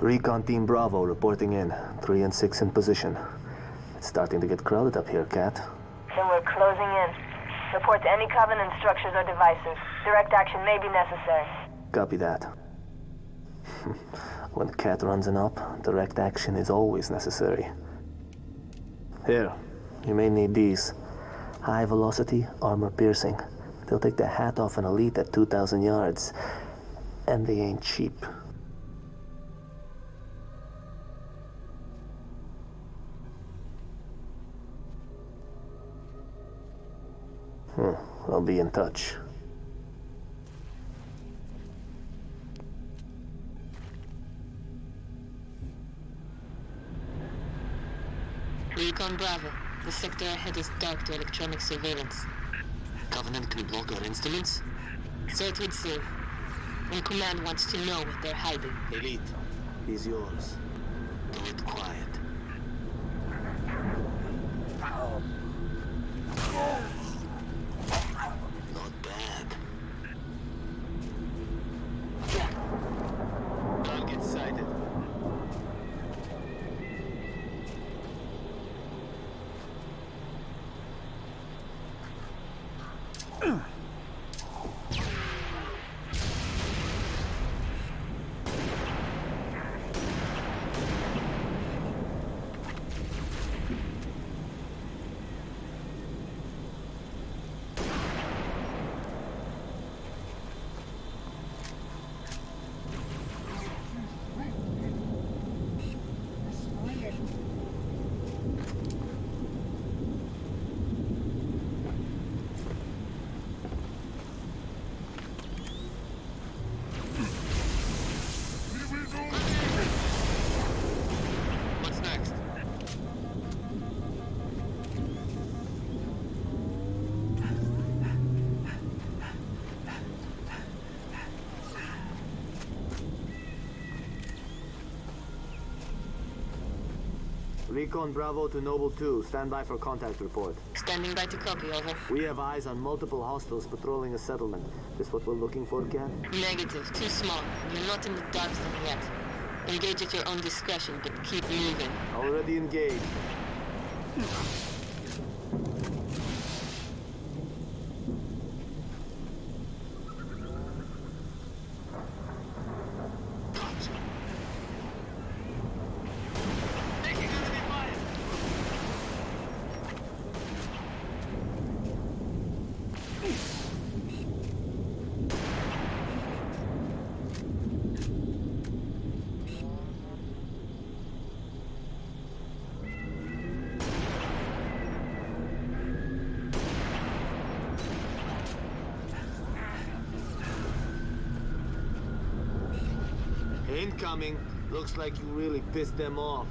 Recon Team Bravo reporting in. Three and six in position. It's starting to get crowded up here, Kat. Then we're closing in. Report to any Covenant structures or devices. Direct action may be necessary. Copy that. when Kat runs an op, direct action is always necessary. Here, you may need these. High velocity, armor piercing. They'll take the hat off an elite at 2,000 yards. And they ain't cheap. I'll be in touch. Recon Bravo. The sector ahead is dark to electronic surveillance. Covenant can block our instruments? So it would seem. And Command wants to know what they're hiding. Elite, he's yours. Do it quiet. Not Recon Bravo to Noble 2. Stand by for contact report. Standing by to copy, over. We have eyes on multiple hostiles patrolling a settlement. This what we're looking for, Kat? Negative. Too small. You're not in the dark zone yet. Engage at your own discretion, but keep moving. Already engaged. Incoming. Looks like you really pissed them off.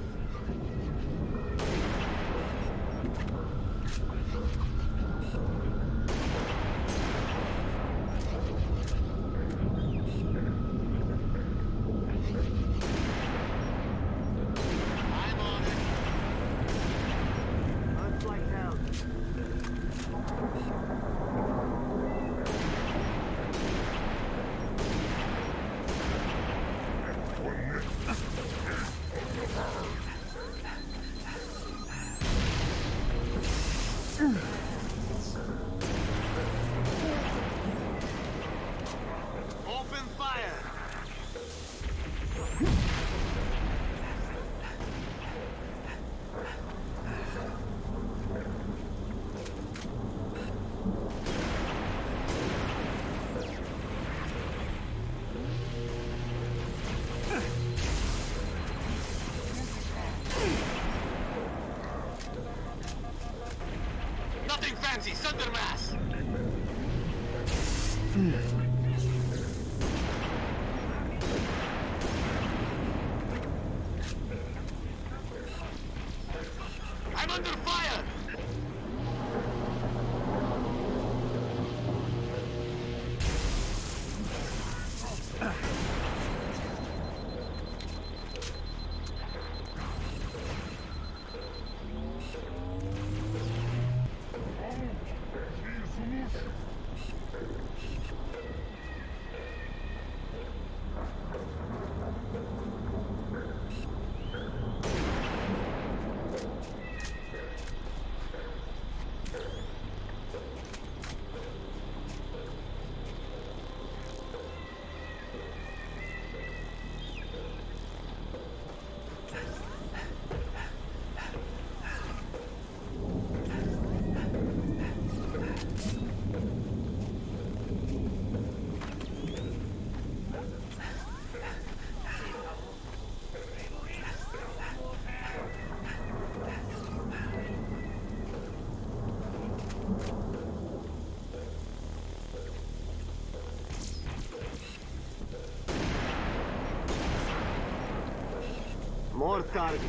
Targets.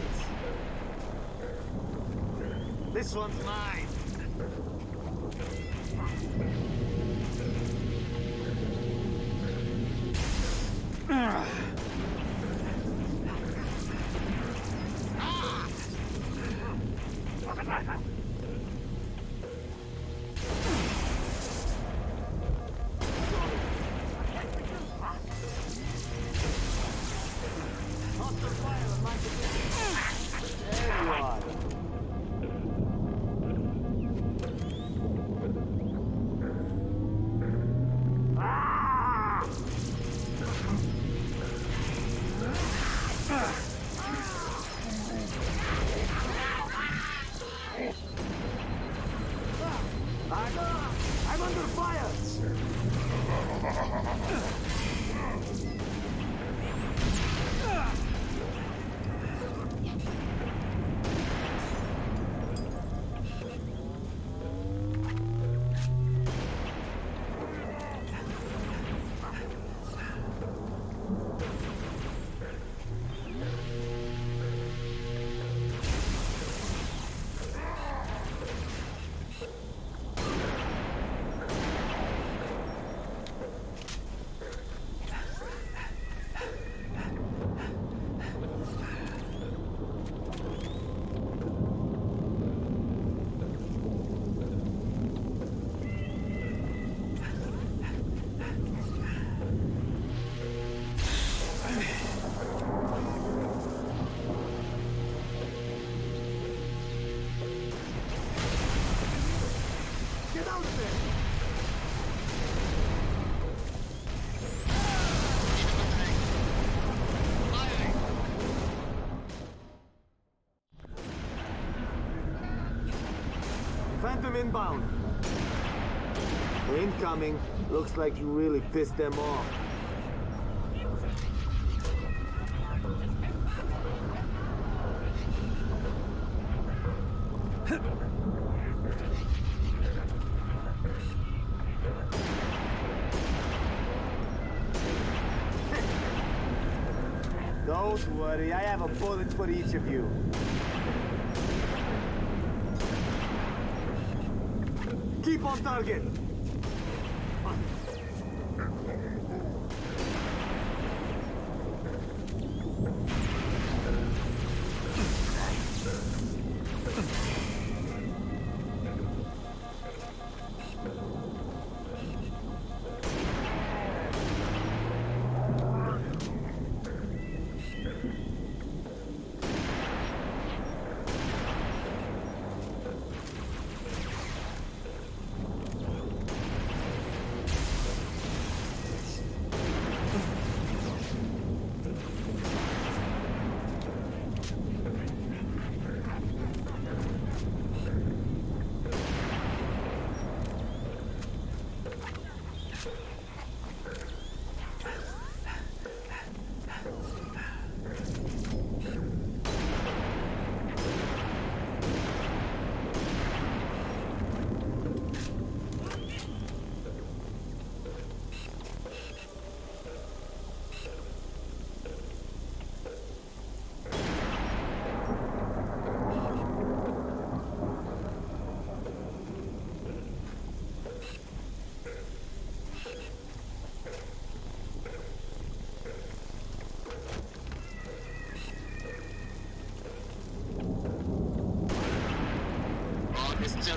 This one's mine. Fire! Inbound. Incoming. Looks like you really pissed them off. Don't worry, I have a bullet for each of you. Keep on target!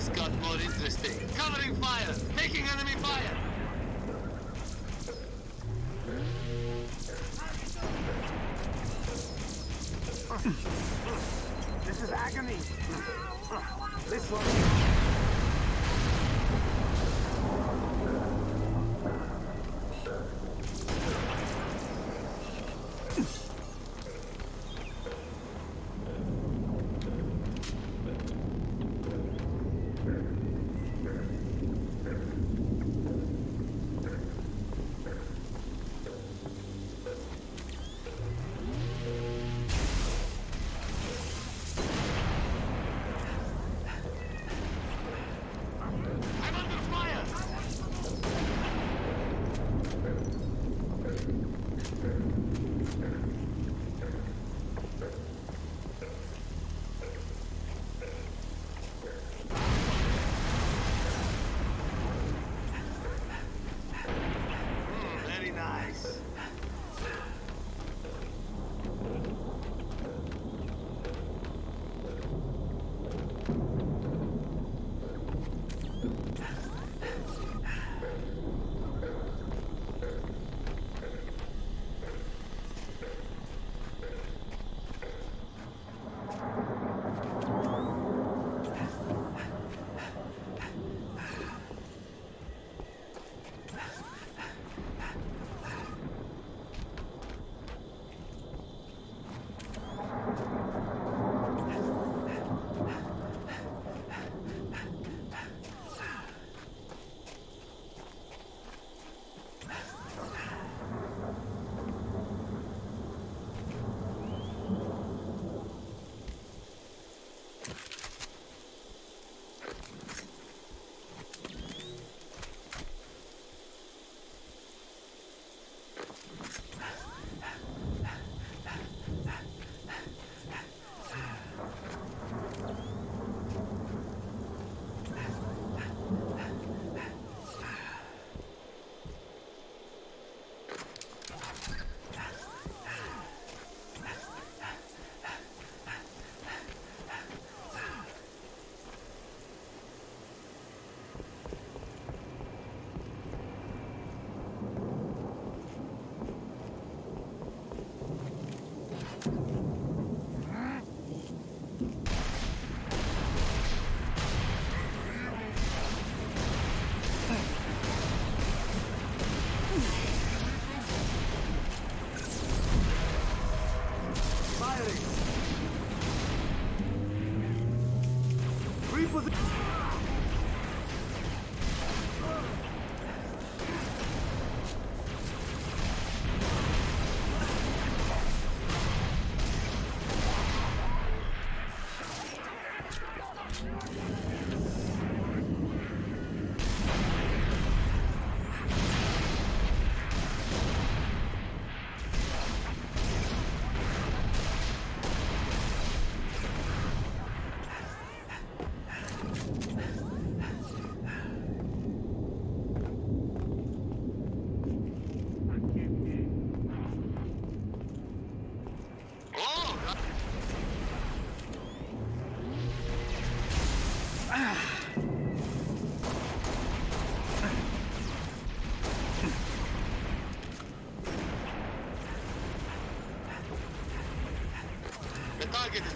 Just got more interesting. Covering fire! Taking enemy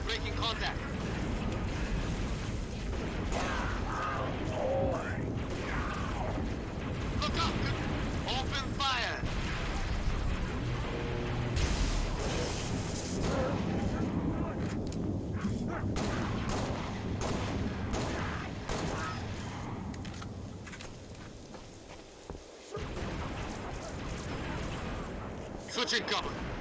breaking contact. Look up! Open fire! Switching cover.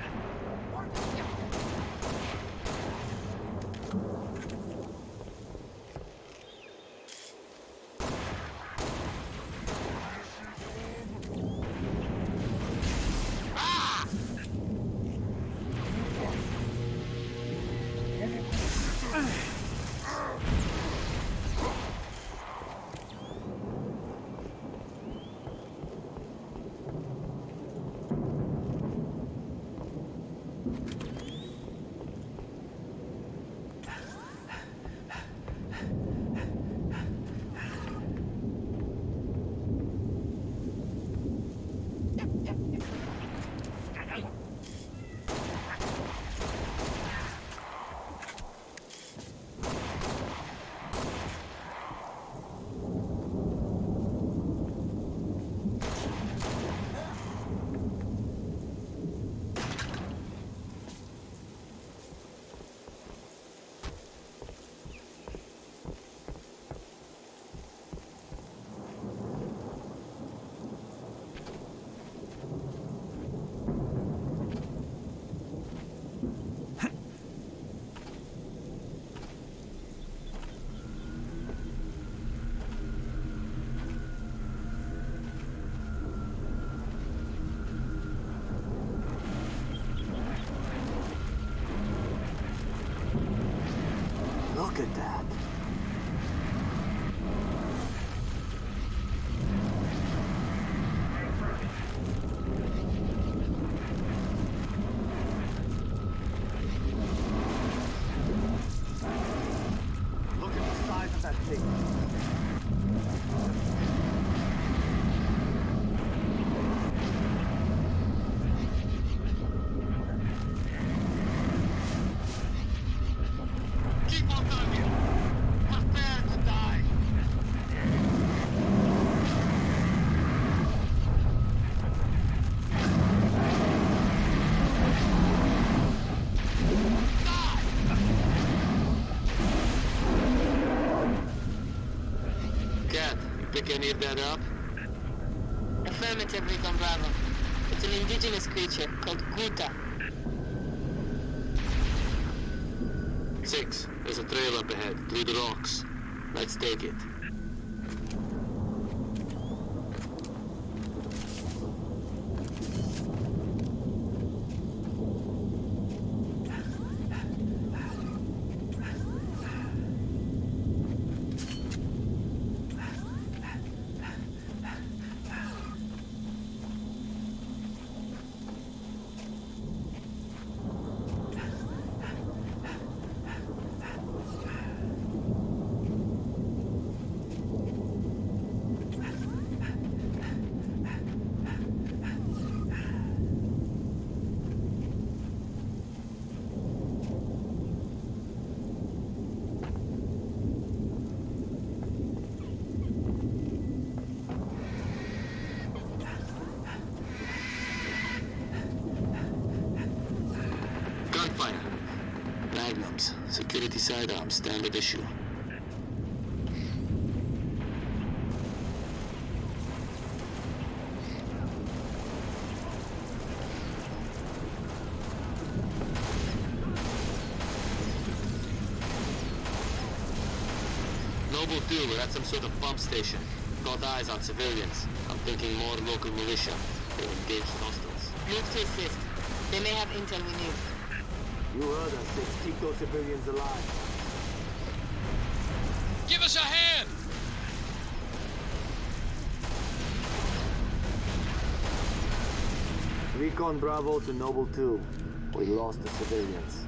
Size of that thing. Keep on target. Prepare to die. Kat, you pick any of that up? Affirmative, Recon Bravo. It's an indigenous creature called Guta. Six. There's a trail up ahead, through the rocks. Let's take it. Noble 2, we're at some sort of pump station. Got eyes on civilians. I'm thinking more local militia. They're engaged hostiles. Move to assist. They may have intel we need. You heard us, Six. Keep those civilians alive. Give us a hand! Recon Bravo to Noble 2. We lost the civilians.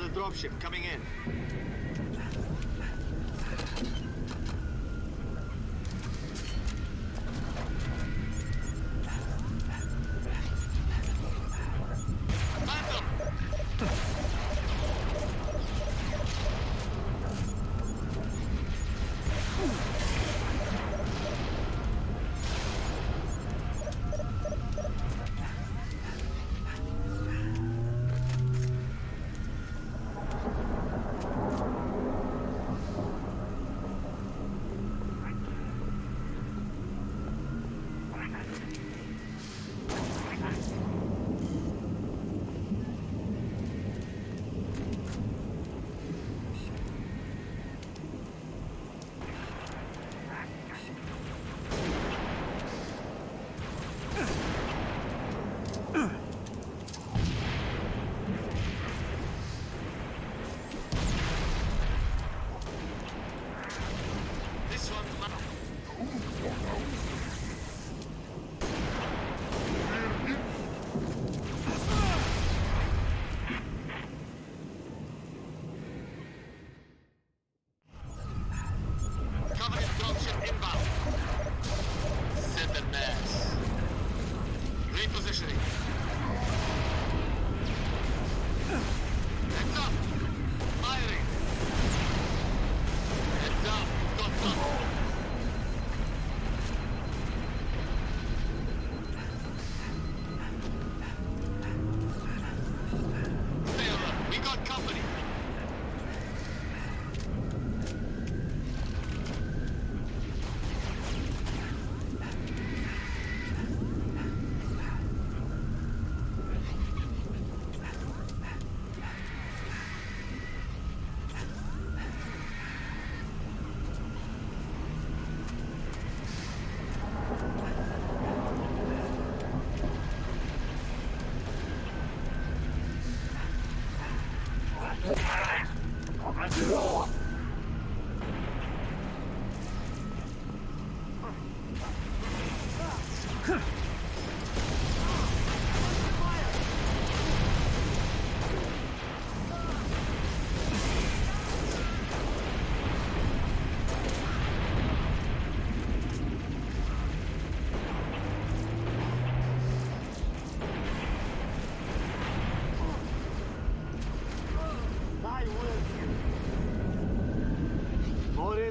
Another dropship coming in.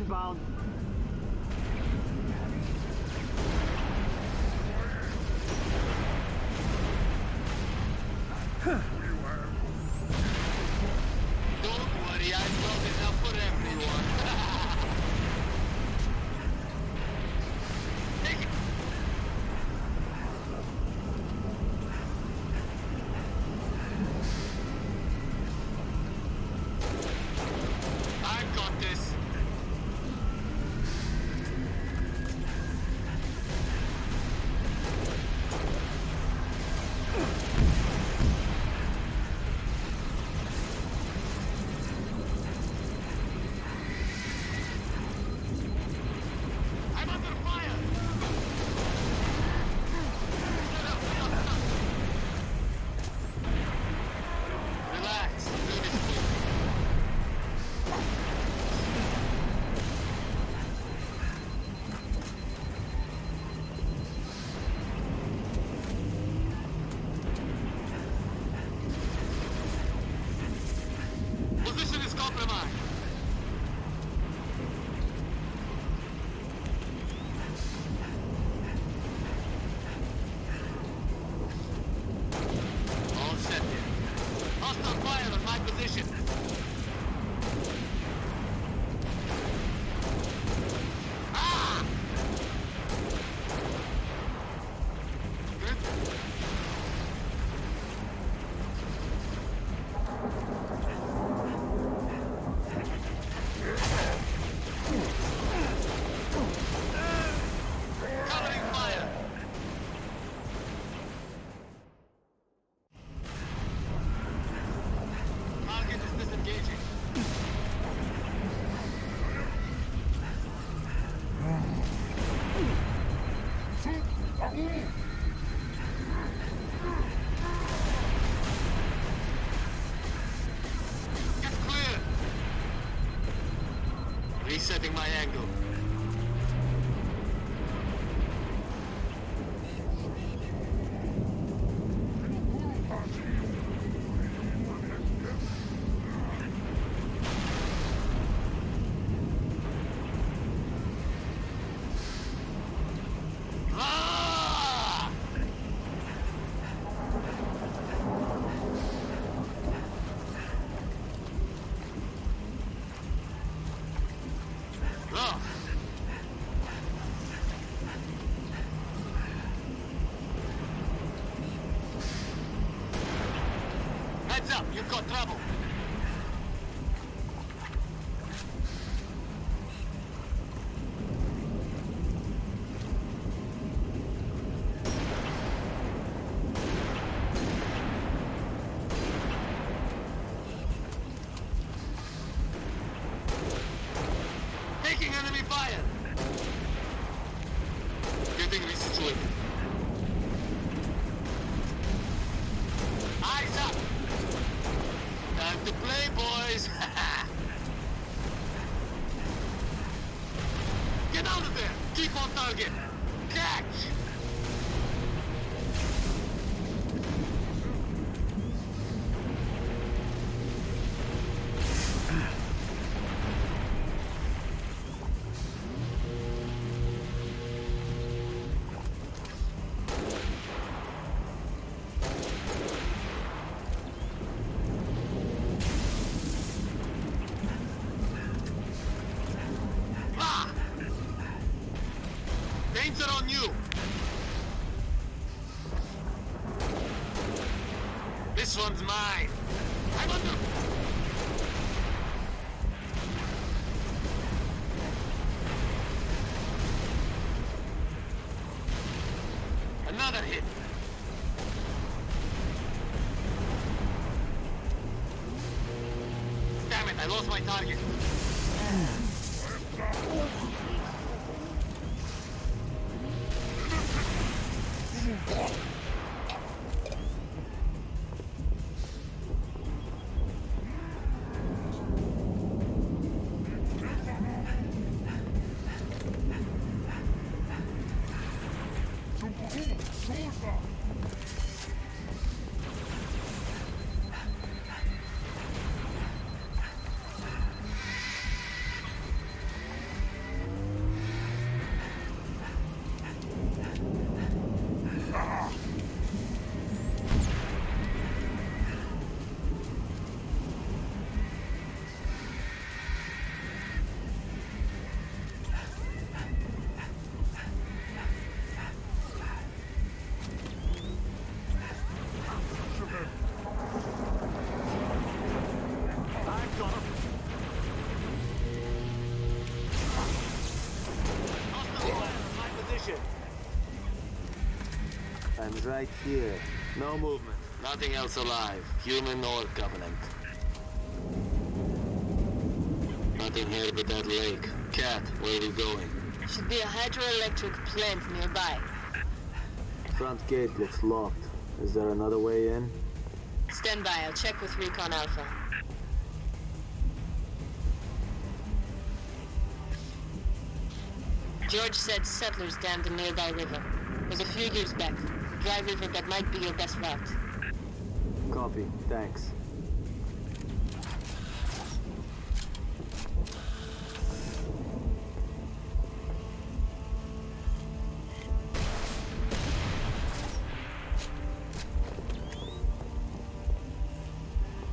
More one's mine! Here. No movement. Nothing else alive, human or covenant. Nothing here but that lake. Kat, where are we going? Should be a hydroelectric plant nearby. Front gate looks locked. Is there another way in? Stand by, I'll check with Recon Alpha. George said settlers dammed a nearby river. Was a few years back. River that might be your best route. Copy. Thanks.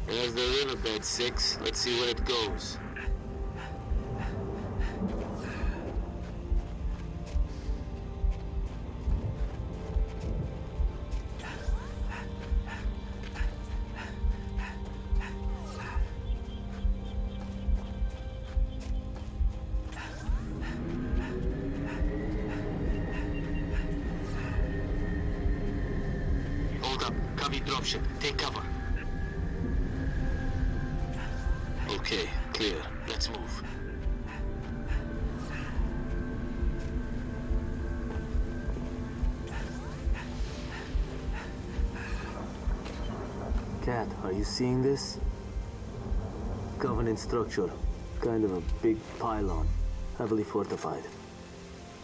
There's the riverbed, Six. Let's see where it goes. This? Covenant structure. Kind of a big pylon. Heavily fortified.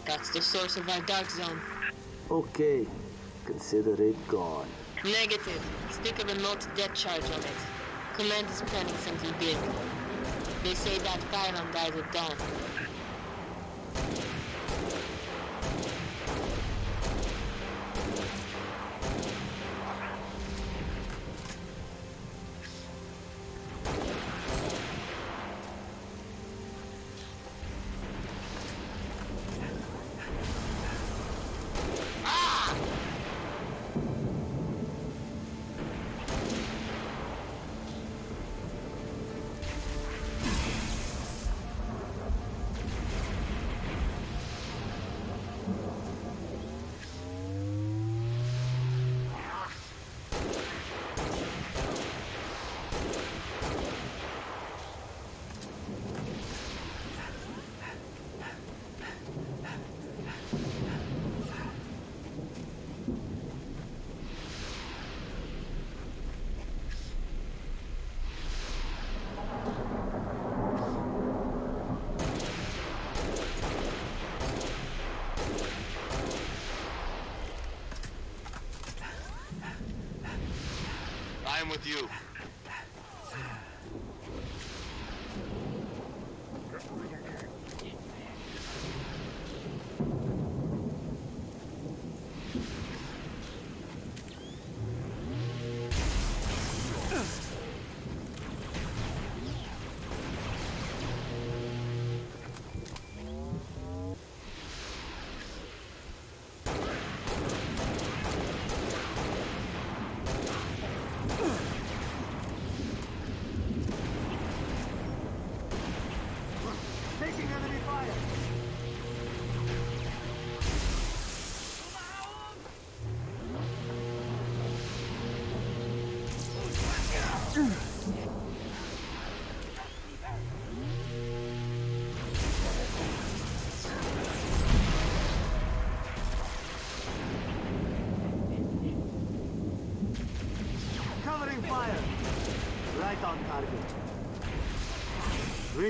That's the source of our dark zone. Okay. Consider it gone. Negative. Stick a remote det charge on it. Command is planning something big. They say that pylon died at dawn. I'm with you.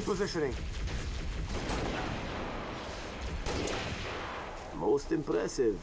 Repositioning. Most impressive.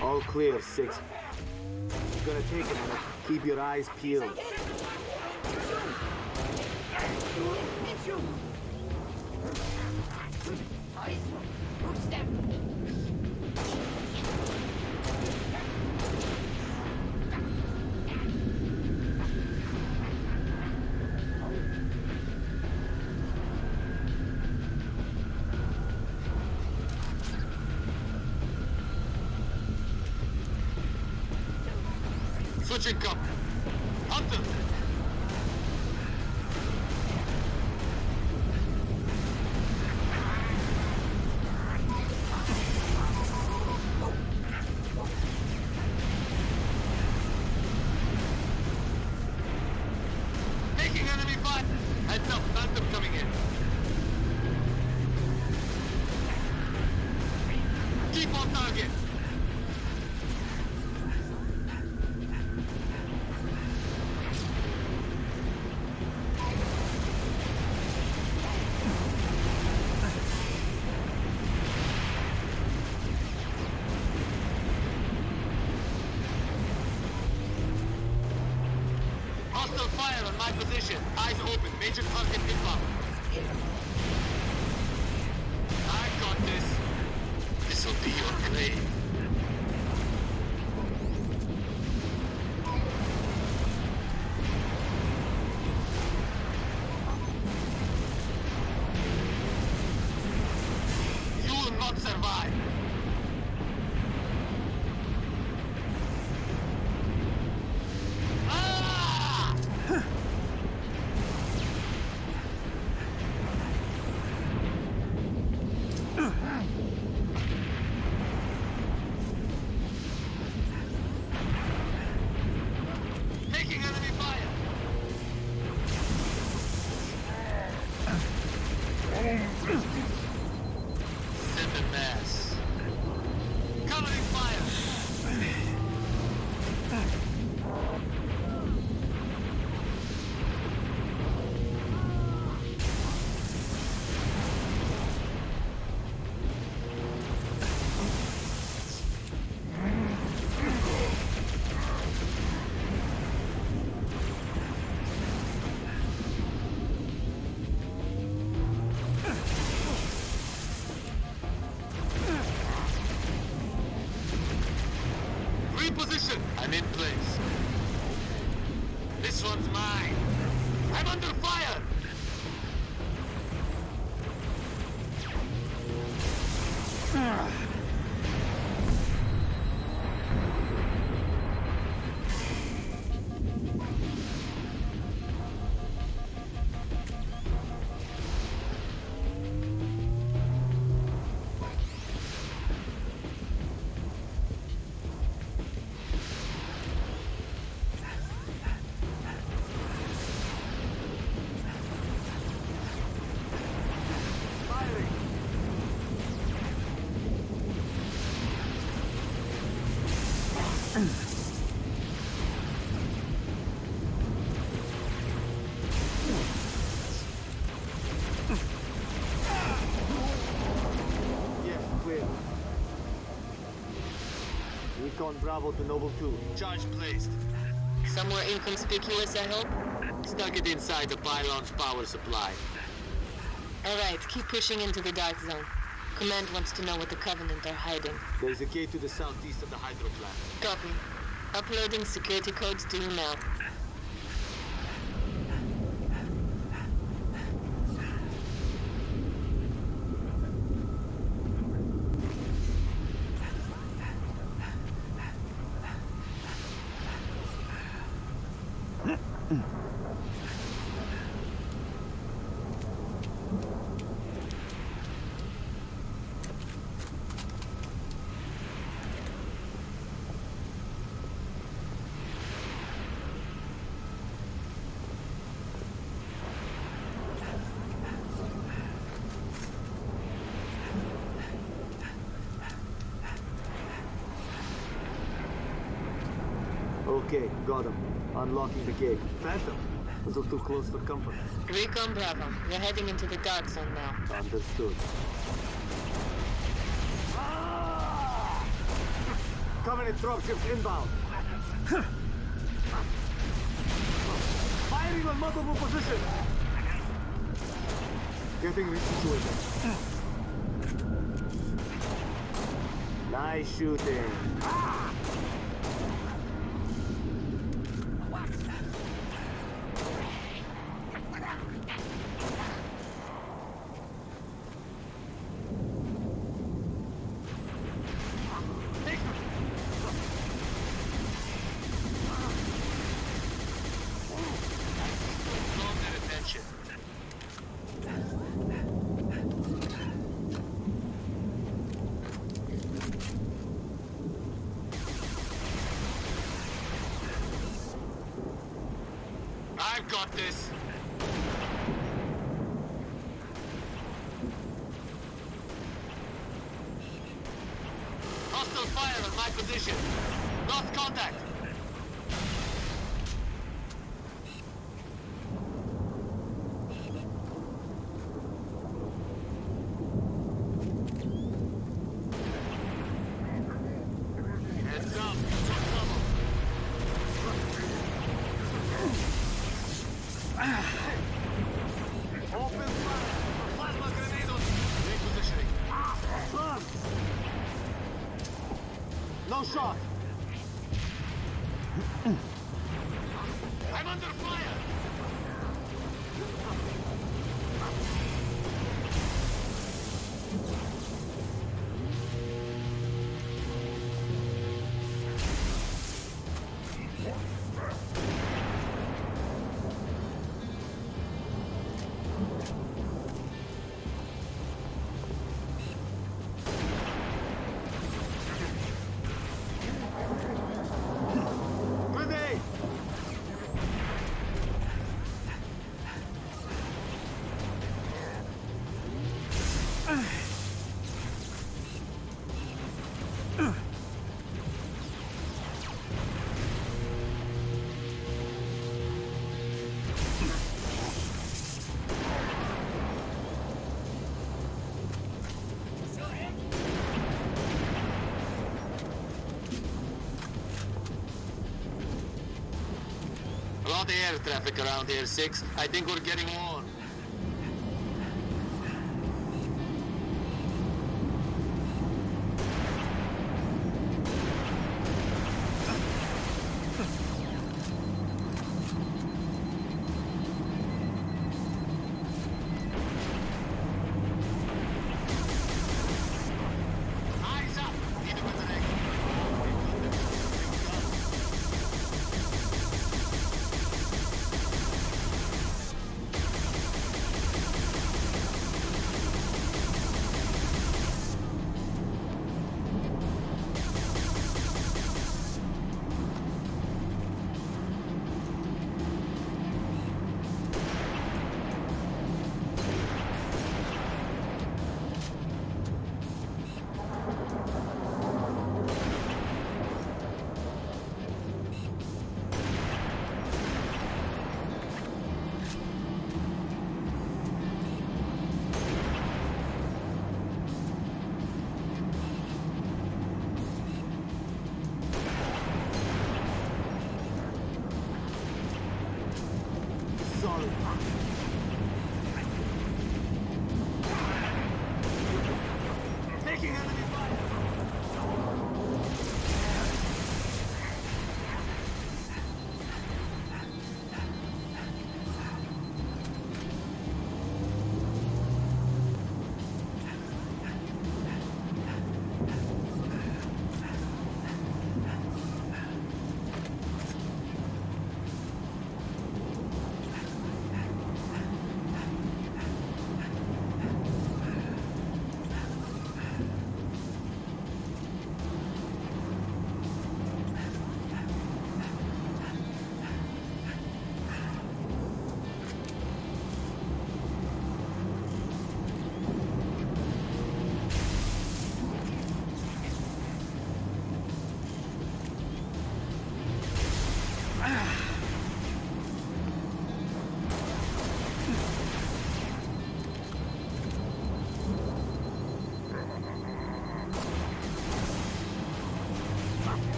All clear, six. You're gonna take a minute. Keep your eyes peeled. Step. Agent Hunter. Recon Bravo to Noble 2. Charge placed. Somewhere inconspicuous, I hope? Stuck it inside the pylon's power supply. Alright, keep pushing into the dark zone. Command wants to know what the Covenant are hiding. There's a gate to the southeast of the hydro plant. Copy. Uploading security codes to you now. Okay, got him. Unlocking the gate. Phantom. A little too close for comfort. Recon Bravo. We're heading into the dark zone now. Understood. Ah! Covenant dropships inbound. Firing on multiple positions. Getting resituated. Nice shooting. Draw got this. Lot of air traffic around here, Six. I think we're getting warm.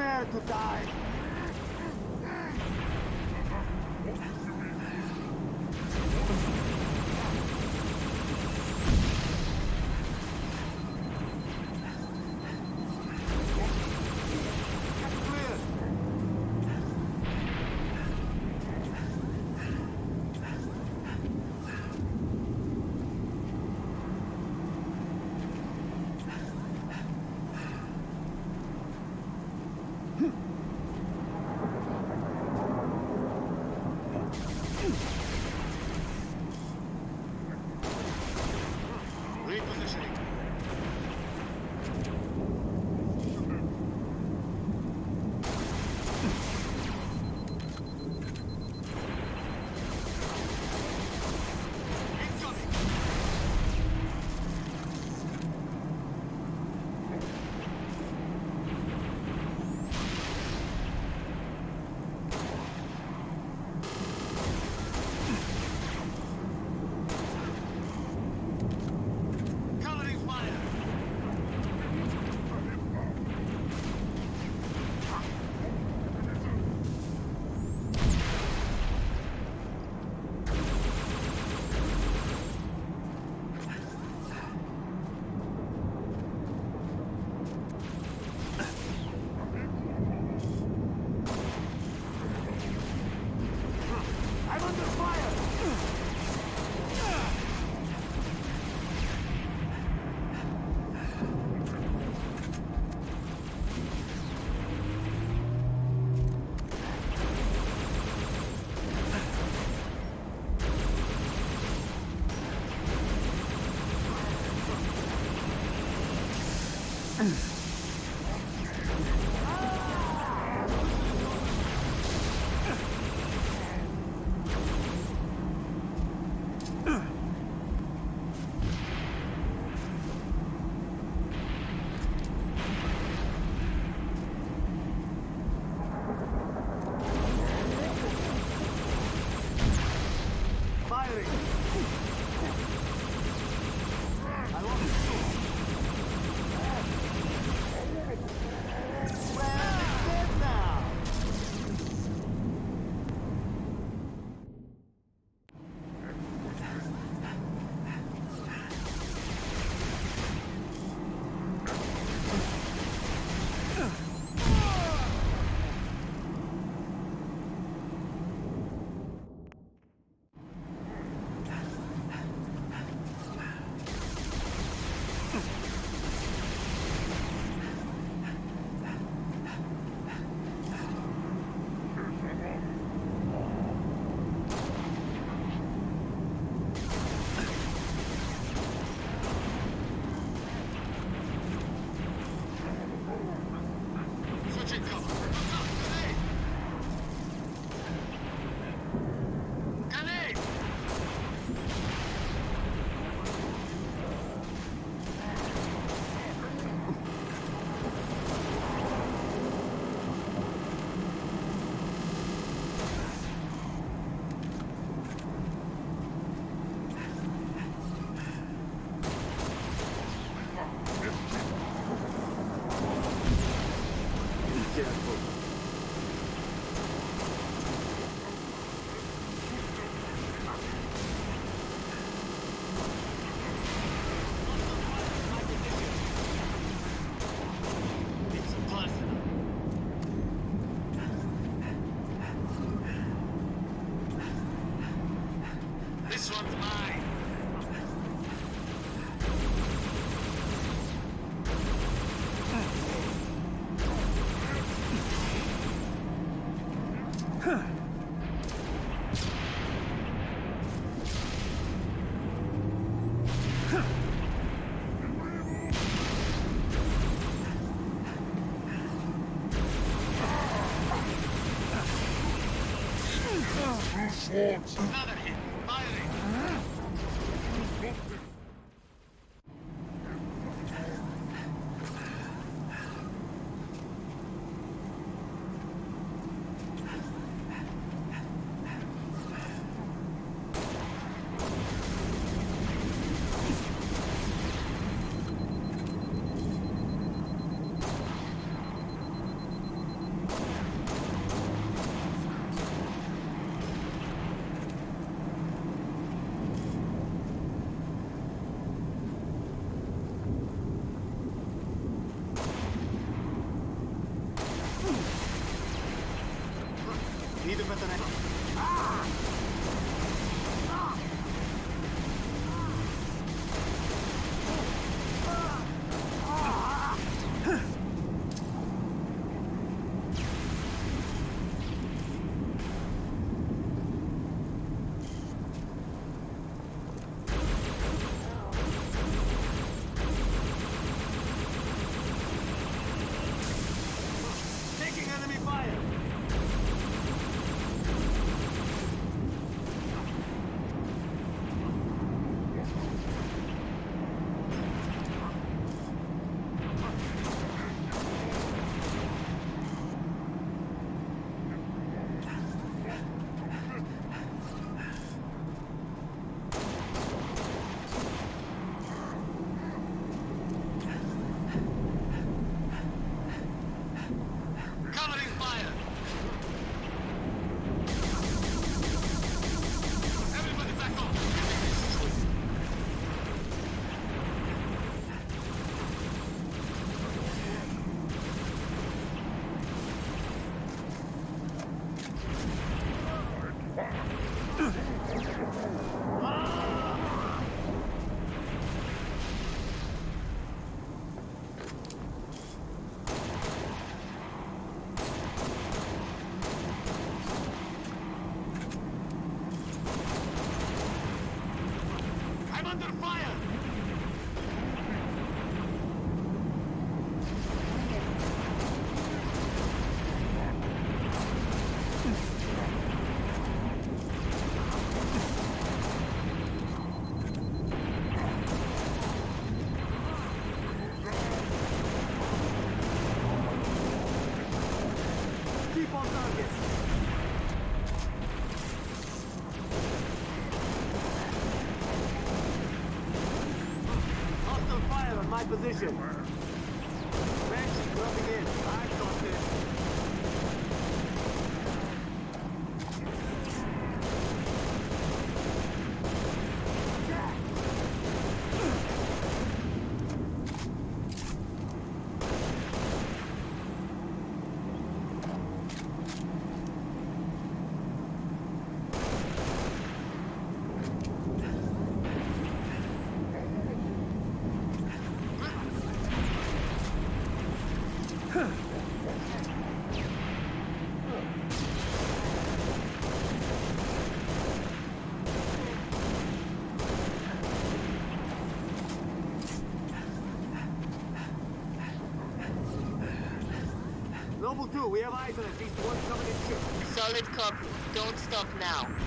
Prepare to die! Another my position! Banshee dropping in. I got this. 2, we have eyes on at least one coming in ship. Solid copy. Don't stop now.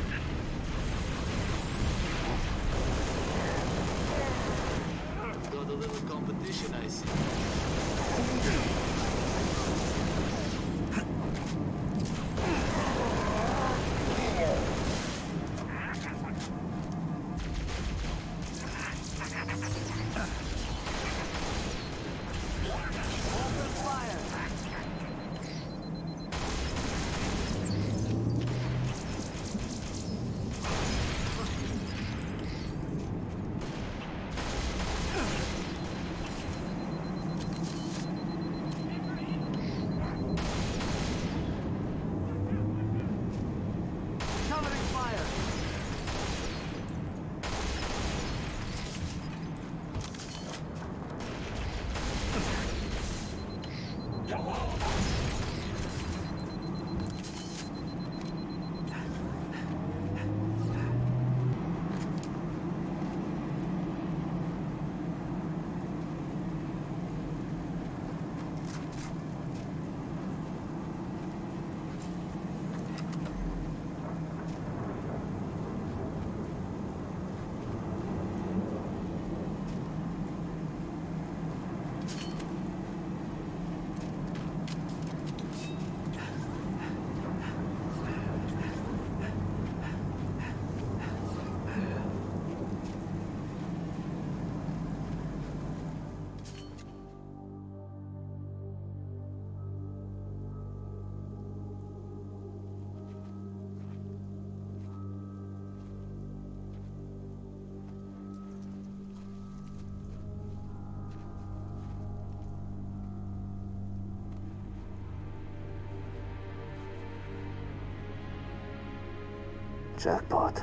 Jackpot.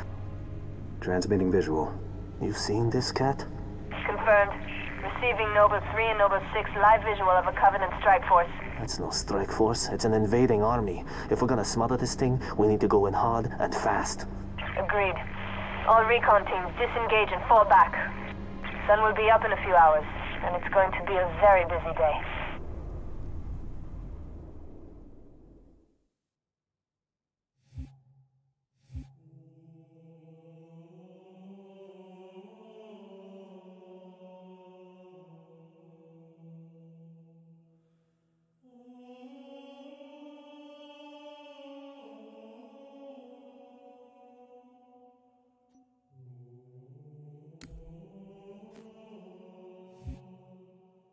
Transmitting visual. You've seen this Kat? Confirmed. Receiving Noble 3 and Noble 6 live visual of a Covenant strike force. That's no strike force. It's an invading army. If we're gonna smother this thing, we need to go in hard and fast. Agreed. All recon teams disengage and fall back. Sun will be up in a few hours, and it's going to be a very busy day.